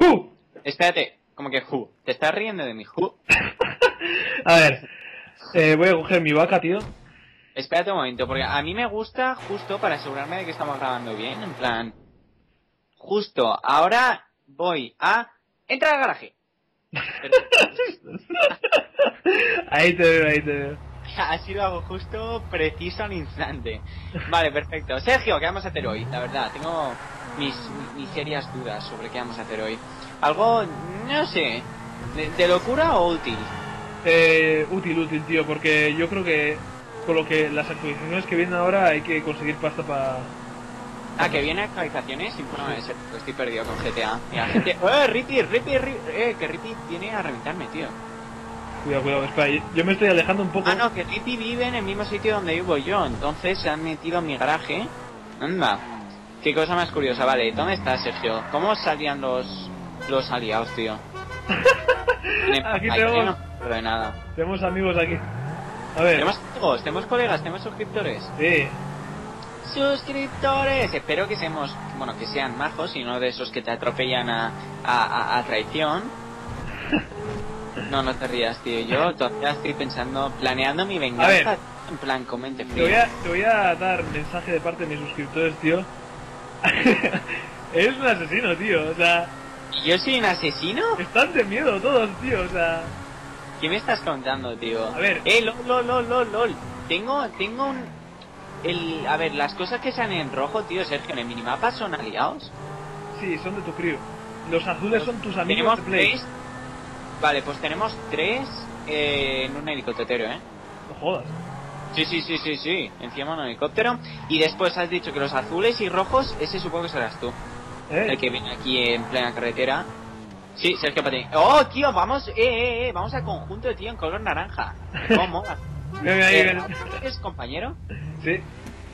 ¡Fu! Espérate, como que who. ¿Te estás riendo de mi who? A ver, eh, voy a coger mi vaca, tío. Espérate un momento, porque a mí me gusta justo para asegurarme de que estamos grabando bien, en plan... Justo, ahora voy a entrar al garaje. ahí te veo, ahí te veo. Lo hago justo, preciso al instante. Vale, perfecto. Sergio, ¿qué vamos a hacer hoy? La verdad, tengo mis, mis serias dudas sobre qué vamos a hacer hoy. Algo, no sé, de, de locura o útil. Eh, útil, útil, tío, porque yo creo que con lo que las actualizaciones que vienen ahora hay que conseguir pasta para... Ah, que viene actualizaciones bueno, es- estoy perdido con GTA. Mira, GTA. ¡Eh, Rippy, Rippy, Rippy! Eh, que Rippy viene a reventarme, tío. Cuidado, cuidado, espera, yo me estoy alejando un poco. Ah, no, que Rippy vive en el mismo sitio donde vivo yo, entonces se han metido en mi garaje. Anda. Qué cosa más curiosa, vale. ¿Dónde estás, Sergio? ¿Cómo salían los los aliados, tío? Aquí Ay, tenemos- no acuerdo de nada. Tenemos amigos aquí. A ver, Tenemos amigos, tenemos colegas, tenemos suscriptores. sí. Suscriptores, espero que seamos, bueno, que sean majos y no de esos que te atropellan a, a, a- a traición. No, no te rías, tío. Yo todavía estoy pensando, planeando mi venganza. ver. En plan, comente Te frío. voy, a, te voy a dar mensaje de parte de mis suscriptores, tío. Eres un asesino, tío. O sea, ¿Y yo soy un asesino? están de miedo todos, tío. O sea, ¿Qué me estás contando, tío? A ver. Eh, lol, lol, lol, lol, lol. Tengo, tengo un... El, a ver, las cosas que salen en rojo, tío, Sergio, en el minimapa son aliados. sí, son de tu crew. Los azules son tus amigos de Play. tres... Vale, pues tenemos tres eh, en un helicóptero, ¿eh? No jodas. Sí, sí, sí, sí, sí. Encima en un helicóptero. Y después has dicho que los azules y rojos, ese supongo que serás tú. ¿Eh? El que viene aquí en plena carretera. Sí, Sergio Patín. ¡Oh, tío! Vamos, eh, eh, eh, vamos al conjunto, tío, en color naranja. ¿Cómo? Ahí, Eh. ¿Eres compañero? Sí.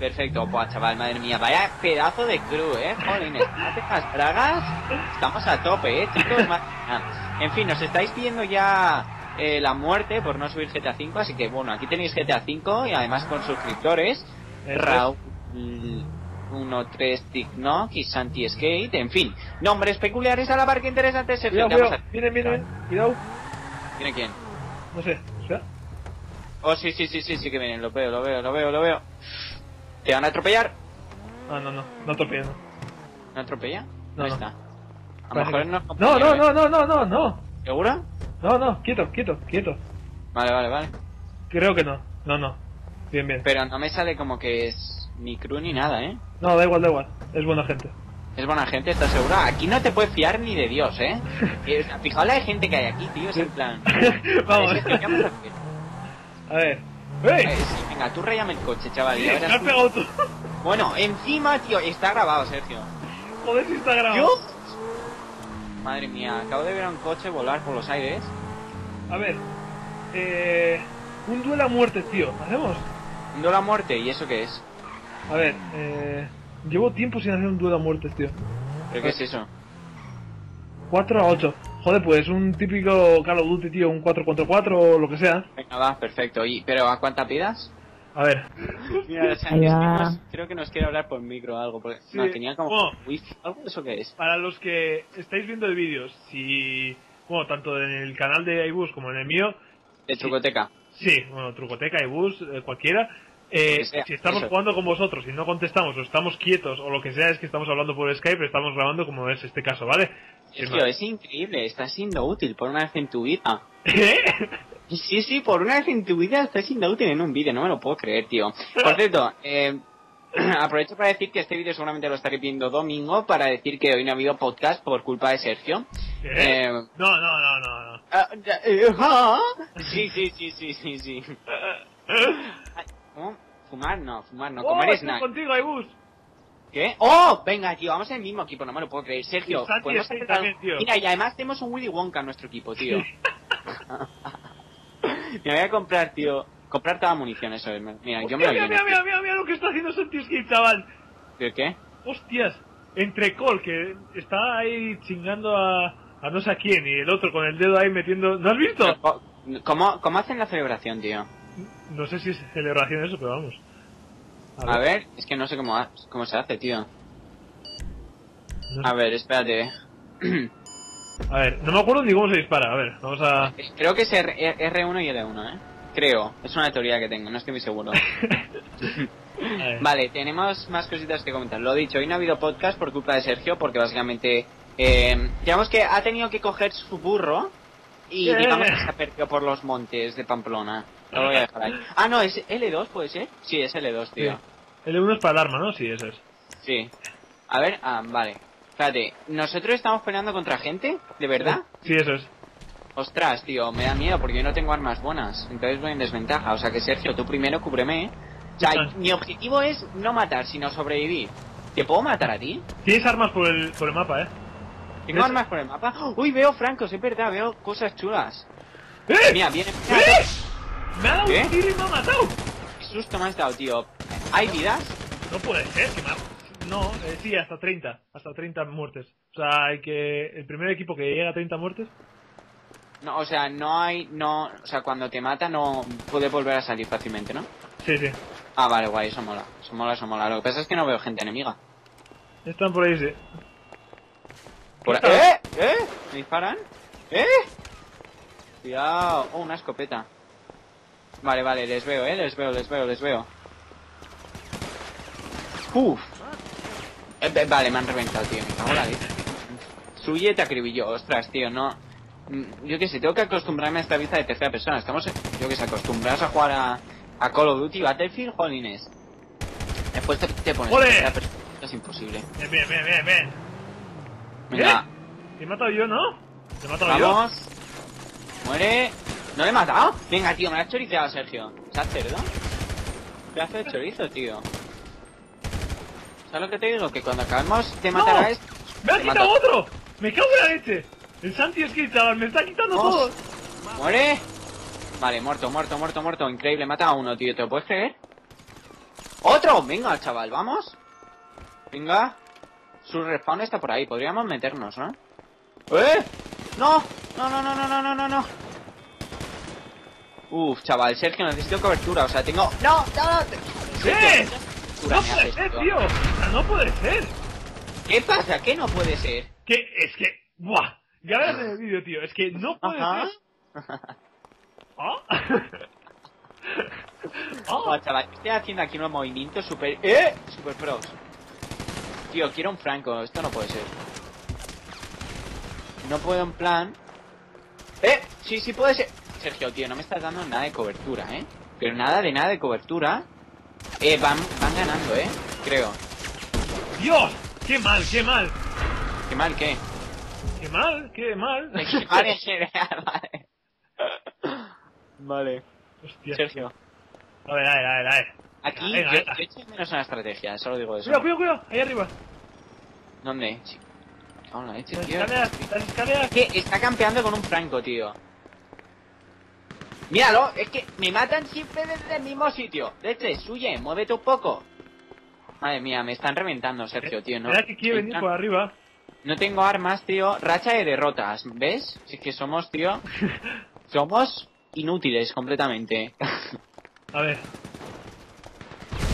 Perfecto, pues chaval, madre mía, vaya pedazo de crew, eh, jolines, las bragas, estamos a tope, eh, chicos, mía. En fin, nos estáis pidiendo ya eh, la muerte por no subir GTA V, así que bueno, aquí tenéis GTA V y además con suscriptores. Raúl 13 Ticknock y Santi Skate, en fin, nombres peculiares a la par que interesantes, Sergio, Cuidado, ¿qué vamos cuidado. ¿Viene quién? No sé, espera. Oh, sí, sí, sí, sí, sí que vienen, lo veo, lo veo, lo veo, lo veo. ¿Te van a atropellar? Ah, no, no, no atropellen. no. ¿No atropella? No, Ahí no. está. A lo mejor que- no No, no, no, no, no, no, no. ¿Seguro? No, no, quieto, quieto, quieto. Vale, vale, vale. Creo que no. No, no. Bien, bien. Pero no me sale como que es ni crew ni nada, ¿eh? No, da igual, da igual. Es buena gente. Es buena gente, ¿estás segura? Aquí no te puedes fiar ni de Dios, ¿eh? Fijaos la de gente que hay aquí, tío, es en plan... Vamos. Sergio, ¿qué vamos a hacer? A. Eh, sí, venga, tú rayame el coche, chaval. y ya ¿Qué verás has tú. pegado tú? Bueno, encima, tío, está grabado, Sergio. Joder, si está grabado. ¿Yo? Madre mía, acabo de ver a un coche volar por los aires. A ver. Eh. Un duelo a muerte, tío. ¿Hacemos? No la muerte, ¿y eso qué es? A ver, eh. Llevo tiempo sin hacer un duelo a muerte, tío. ¿Pero qué es eso? 4 a 8. Joder, pues un típico Call of Duty, tío. Un 4 contra 4 o lo que sea. Venga, va, perfecto. ¿Y, ¿Pero a cuánta pidas? A ver. Mira, que creo que nos quiere hablar por micro o algo, porque Sí. no, tenía como wifi, algo eso qué es. Para los que estáis viendo el vídeo, si. Bueno, tanto en el canal de iBus como en el mío. De Sí. trucoteca. Sí, bueno, Trucoteca, iBus, eh, cualquiera. Eh, que sea, si estamos eso. jugando con vosotros y no contestamos o estamos quietos o lo que sea es que estamos hablando por Skype, estamos grabando como es este caso, ¿vale? Más. es increíble, estás siendo útil por una vez en tu vida. ¿Qué? Sí, sí, por una vez en tu vida estás siendo útil en un vídeo, no me lo puedo creer, tío. Por cierto, eh, aprovecho para decir que este vídeo seguramente lo estaré viendo domingo para decir que hoy no ha habido podcast por culpa de Sergio. Eh, No, no, no, no, no. ah, eh. Sí, sí, sí, sí, sí, sí. ¿Cómo? Fumar no, fumar no, ¡Oh, comer contigo, iBus! ¿Qué? ¡Oh! Venga, tío, vamos en el mismo equipo, no me lo puedo creer. Sergio, Santi podemos hacer también, tío. Mira, y además tenemos un Willy Wonka en nuestro equipo, tío. me voy a comprar, tío. Comprar toda munición, eso es. Mira, yo me Hostia, lo mira, mira, mira, mira, mira lo que está haciendo Santi Skate, chaval. tío. ¿Qué? Hostias, entre Cole, que está ahí chingando a, a no sé a quién, y el otro con el dedo ahí metiendo... ¿No has visto? Pero, ¿Cómo, ¿Cómo hacen la celebración, tío? No sé si es celebración eso, pero vamos. A ver, es que no sé cómo, ha- cómo se hace, tío. no sé. A ver, espérate. A ver, no me acuerdo ni cómo se dispara. A ver, vamos a. Creo que es R- R1 y L1, ¿eh? Creo. Es una teoría que tengo, no estoy muy seguro. Vale, tenemos más cositas que comentar. Lo dicho, hoy no ha habido podcast por culpa de Sergio, porque básicamente, eh, digamos que ha tenido que coger su burro y Eh. digamos que se ha perdido por los montes de Pamplona. Lo voy a dejar ahí. Ah, no, ¿es L2 puede ser? Sí, es L2, tío. L1 es para el arma, ¿no? Sí, eso es. Sí. A ver, ah, vale. Espérate, ¿nosotros estamos peleando contra gente? ¿De verdad? Sí, eso es. Ostras, tío, me da miedo porque yo no tengo armas buenas. Entonces voy en desventaja. O sea que Sergio, tú primero cúbreme. ¿eh? O sea, Ah. mi objetivo es no matar, sino sobrevivir. ¿Te puedo matar a ti? Tienes armas por el, por el mapa, ¿eh? ¿Tengo armas por el mapa? Uy, veo francos, es verdad, veo cosas chulas. ¡Eh! Mira, viene... ¡Eh! Me ha dado ¿Qué? un tiro y me ha matado. ¿Qué susto me has dado, tío? ¿Hay vidas? No puede ser, que. No, eh, sí, hasta 30. Hasta 30 muertes. O sea, hay que... El primer equipo que llega a 30 muertes... No, o sea, no hay... no O sea, cuando te mata no puede volver a salir fácilmente, ¿no? Sí, sí. Ah, vale, guay, eso mola. Eso mola, eso mola. Lo que pasa es que no veo gente enemiga. Están por ahí, sí. Por. ¿Eh? ¿Eh? ¿Me disparan? ¿Eh? Cuidado. Oh, una escopeta. Vale, vale, les veo, eh. Les veo, les veo, les veo. Uf. Eh, vale, me han reventado, tío. Me cago en la leche. Suye te acribilló. Ostras, tío, no. Mm, Yo qué sé, tengo que acostumbrarme a esta vista de tercera persona. Estamos, eh, yo que sé, acostumbrados a jugar a, a Call of Duty, Battlefield, jolines. Después te, te pones ¡Ole! tercera persona. Es imposible. Bien, bien, bien, bien, bien. Venga. Te he matado yo, ¿no? Te he matado yo. Vamos. Muere. ¿No le he matado? Venga, tío, me la has choriceado, Sergio. ¿Se ha cerdo? Pedazo de chorizo, tío. ¿Sabes lo que te digo? Que cuando acabemos de matar ¡No! a este... ¡Me ha quitado mato. otro! ¡Me cago en la leche! El Santi es que chaval, me está quitando Vamos. todo. ¡Muere! Vale, muerto, muerto, muerto, muerto. Increíble, mata a uno, tío. ¿Te lo puedes creer? ¡Otro! Venga, chaval, vamos. Venga. Su respawn está por ahí. Podríamos meternos, ¿no? ¡Eh! ¡No! No, no, no, no, no, no, no, no. Uf, chaval, Sergio, necesito cobertura. O sea, tengo... ¡No! ¡No! no! Sergio, ¡Eh! ¿qué cobertura No me puede haces, ser, tío? no puede ser. ¿Qué pasa? ¿Qué no puede ser? Que es que... ¡Buah! Ya verás en el vídeo, tío. Es que no puede Ajá. ser. ¿Ah? Oh, chaval, estoy haciendo aquí unos movimientos super... ¡Eh! Super pros. Tío, quiero un franco. Esto no puede ser. No puedo en plan... ¡Eh! Sí, sí puede ser. Sergio, tío, no me estás dando nada de cobertura, ¿eh? Pero nada de nada de cobertura. Eh, van ganando, ¿eh? Creo. ¡Dios! ¡Qué mal, qué mal! Qué mal, ¿qué? ¡Qué mal, qué mal! Qué mal en general, vale. Vale. Hostia. Sergio. A ver, a ver, a ver, a ver. Aquí Venga, yo, venga. yo echo menos una estrategia, solo digo eso. Cuidado, cuidado, cuidado. Ahí arriba. ¿Dónde? Sí. Cago en la leche, Las tío. escaleras, las escaleras. Es que está campeando con un franco, tío. Míralo, es que me matan siempre desde el mismo sitio. Leche, suye, muévete un poco. Madre mía, me están reventando, Sergio, tío. No, Espera que quiere venir por arriba. no tengo armas, tío. Racha de derrotas, ¿ves? Si es que somos, tío. somos inútiles completamente. A ver.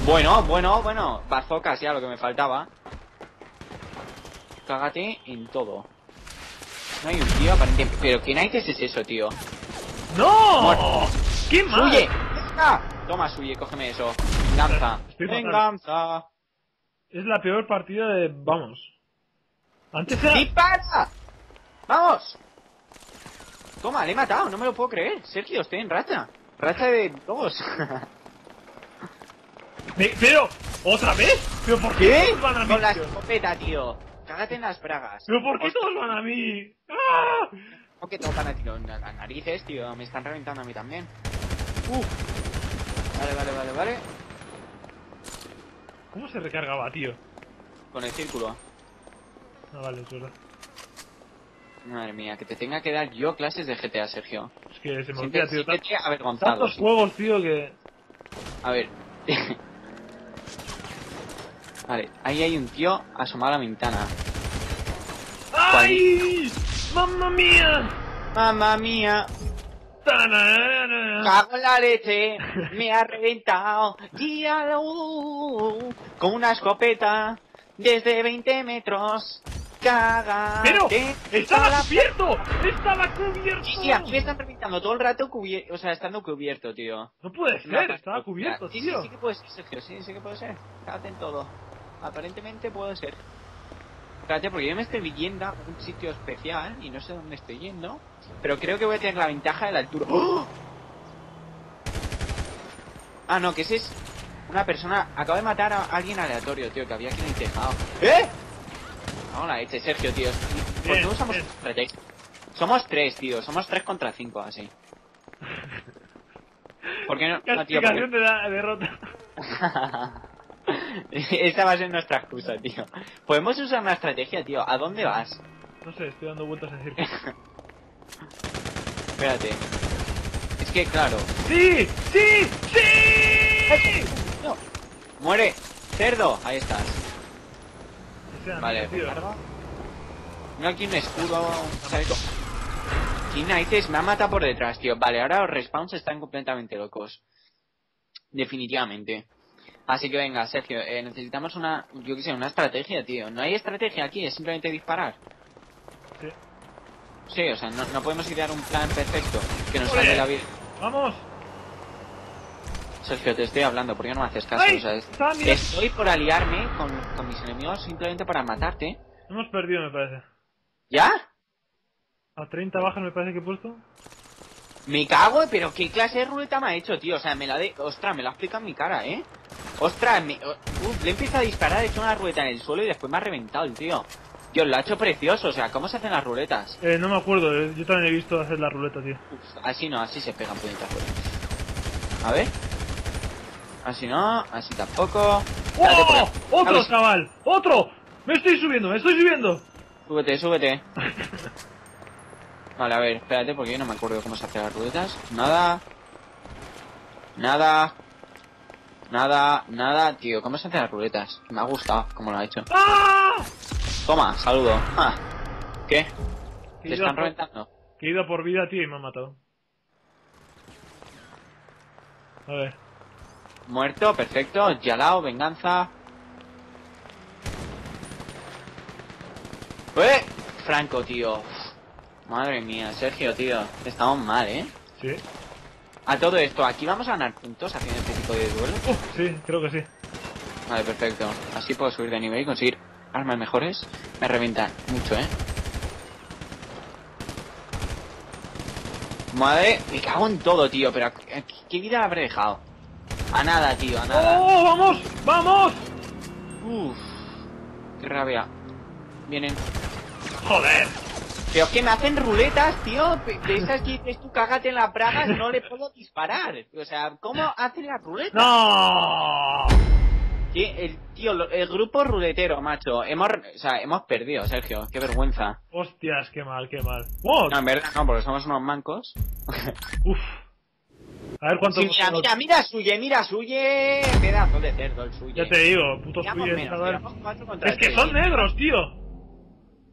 bueno, bueno, bueno. Bazocas ya, lo que me faltaba. Cágate en todo. No hay un tío aparentemente. Pero ¿qué naites es eso, tío? ¡No! Muerto. ¡Qué mal! ¡Suye! ¡Venga! Toma, Suye, cógeme eso. Venganza. Venganza. Es la peor partida de... Vamos. Antes era... ¡Dispara! ¡Vamos! Toma, le he matado, no me lo puedo creer. Sergio, estoy en racha. Racha de dos. Me- Pero... ¿Otra vez? ¿Pero por qué, todos van a mí? Con la tío? escopeta, tío. Cágate en las bragas. ¿Pero por qué todos van a mí? ¡Ah! ¿Cómo que tocan a en las narices, tío? Me están reventando a mí también. Uf. Vale, vale, vale, vale. ¿Cómo se recargaba, tío? Con el círculo. Ah, vale, es verdad. Madre mía, que te tenga que dar yo clases de GTA, Sergio. Es que se me olvida, tío. tan- avergonzado. Tantos juegos, tío, que... A ver. vale, ahí hay un tío asomado a la ventana. ¡Ay! ¡Mamma mía! Mamma mía. Cago en la leche, me ha reventado. Guíalo con una escopeta desde 20 metros. Caga. ¡Pero! ¡Estaba cubierto! ¡Estaba cubierto! Sí, sí, aquí me están reventando todo el rato cubierto, o sea, estando cubierto, tío. No puede ser, estaba cubierto, sí, tío. Sí, sí que puede ser, Sergio, sí, sí que puede ser. Cágate en todo. Aparentemente puede ser. Espérate, porque yo me estoy yendo a un sitio especial y no sé dónde estoy yendo. Pero creo que voy a tener la ventaja de la altura. ¡Oh! Ah, no, que ese es una persona. Acabo de matar a alguien aleatorio, tío, que había aquí en el tejado. ¿Eh? Vamos la leche, Sergio, tío. ¿Por qué Bien, usamos bien. estrategia? Somos tres, tío. Somos tres contra cinco, así. ¿Por qué no? No, tío, porque- de la derrota. Esta va a ser nuestra excusa, tío. Podemos usar una estrategia, tío. ¿A dónde vas? No sé, estoy dando vueltas en círculo. Espérate. Es que, claro. ¡Sí! ¡Sí! ¡Sí! No. ¡Muere! ¡Cerdo! Ahí estás. Vale, recargo. No aquí un escudo. ¿Sabes? ¿Qué narices? Me ha matado por detrás, tío. Vale, ahora los respawns están completamente locos. Definitivamente. Así que venga, Sergio, eh, necesitamos una, yo qué sé, una estrategia, tío. No hay estrategia aquí, es simplemente disparar. Sí. Sí, o sea, no, no podemos idear un plan perfecto que nos salve la vida. ¡Vamos! Sergio, te estoy hablando, ¿por qué no me haces caso? ¡Ay! O sea, es- estoy por aliarme con, con mis enemigos simplemente para matarte. Hemos perdido, me parece. ¿Ya? A 30 bajas me parece que he puesto. Me cago, pero qué clase de ruleta me ha hecho, tío. O sea, me la de. Ostras, me la ha explicado en mi cara, ¿eh? Ostras, me... Uf, le empieza a disparar, he hecho una ruleta en el suelo y después me ha reventado el tío. Tío, lo ha hecho precioso. O sea, ¿cómo se hacen las ruletas? Eh, no me acuerdo, eh, yo también he visto hacer la ruleta, tío. Uf, así no, así se pegan puñetazos. A ver. Así no, así tampoco. ¡Oh! ¡Otro, chaval! ¡Otro! ¡Me estoy subiendo, me estoy subiendo! Súbete, súbete. Vale, a ver, espérate porque yo no me acuerdo cómo se hacen las ruletas. Nada. Nada. Nada, nada, tío. ¿Cómo se hacen las ruletas? Me ha gustado cómo lo ha hecho. ¡Ah! Toma, saludo. Ah. ¿Qué? ¿Te están por- reventando? Que he ido por vida, tío, y me han matado. A ver. Muerto, perfecto. Yalao, venganza. ¡Eh! Franco, tío. Madre mía, Sergio, tío. Estamos mal, ¿eh? Sí. A todo esto, ¿aquí vamos a ganar puntos haciendo este tipo de duelo? Uf, sí, creo que sí. Vale, perfecto. Así puedo subir de nivel y conseguir armas mejores. Me revientan mucho, ¿eh? Madre, me cago en todo, tío. Pero ¿qué, qué vida habré dejado? A nada, tío, a nada. ¡Oh, vamos! ¡Vamos! Uf, qué rabia. Vienen. ¡Joder! Pero es que me hacen ruletas, tío. De esas que dices tú, cágate en las bragas, no le puedo disparar. O sea, ¿cómo hacen las ruletas? ¡No! El, tío, el grupo ruletero, macho. Hemos, o sea, hemos perdido, Sergio. Qué vergüenza. Hostias, qué mal, qué mal. ¡Wow! No, en verdad no, porque somos unos mancos. Uf. A ver cuánto Sí, mira, mira, mira, suye, mira, suye. Pedazo de cerdo el suye. Ya te digo, menos, cuatro contra Es que son negros, tío.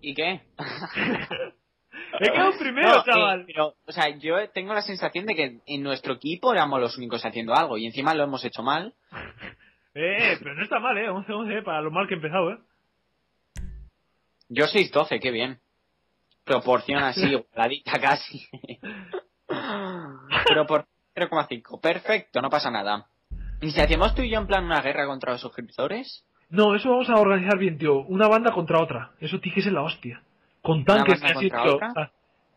¿Y qué? He quedado primero, No, eh, chaval. pero, o sea, yo tengo la sensación de que en nuestro equipo éramos los únicos haciendo algo y encima lo hemos hecho mal. Eh, pero no está mal, eh. 11-11, para lo mal que he empezado, eh. Yo 6-12, qué bien. Proporción así, igualadita casi. Pero por 0,5. Perfecto, no pasa nada. ¿Y si hacemos tú y yo en plan una guerra contra los suscriptores? No, eso vamos a organizar bien, tío. Una banda contra otra. Eso ser la hostia. Con tanques contra tío. Ah.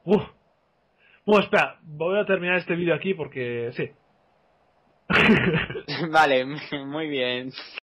Uf. Bueno, espera. Voy a terminar este vídeo aquí porque... Sí. vale, muy bien.